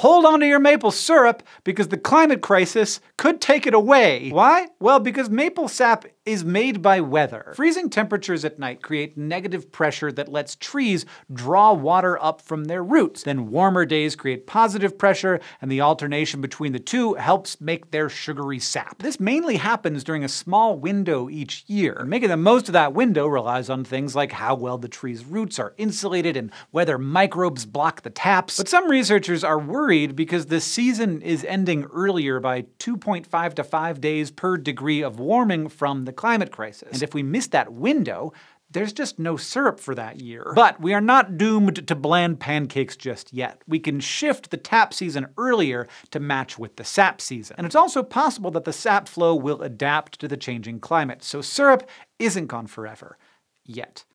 hold on to your maple syrup because the climate crisis could take it away. Why? Well, because maple sap is made by weather. Freezing temperatures at night create negative pressure that lets trees draw water up from their roots. Then warmer days create positive pressure, and the alternation between the two helps make their sugary sap. This mainly happens during a small window each year. Making the most of that window relies on things like how well the tree's roots are insulated and whether microbes block the taps. But some researchers are worried because the season is ending earlier by 2.5 to 5 days per degree of warming from the climate crisis. And if we miss that window, there's just no syrup for that year. But we are not doomed to bland pancakes just yet. We can shift the tap season earlier to match with the sap season. And it's also possible that the sap flow will adapt to the changing climate, so syrup isn't gone forever. Yet.